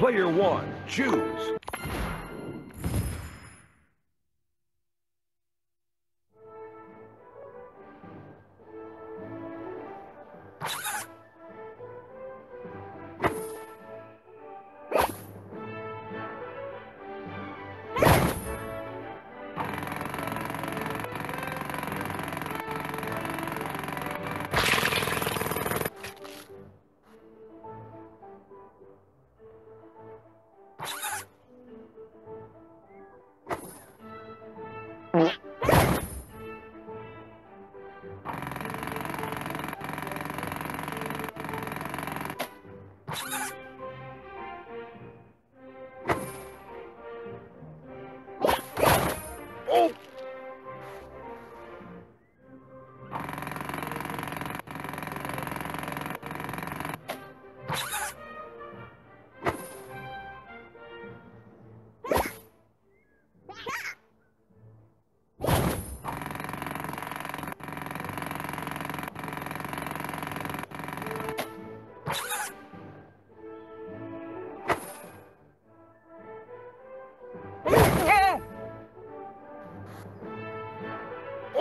Player one, choose. Oh!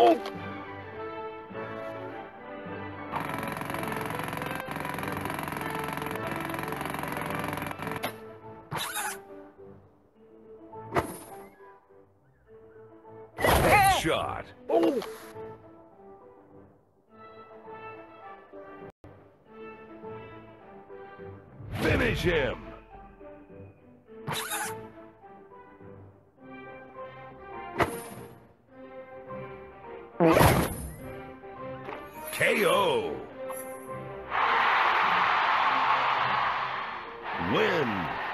Oh! Headshot. Oh! Finish him. KO. Win.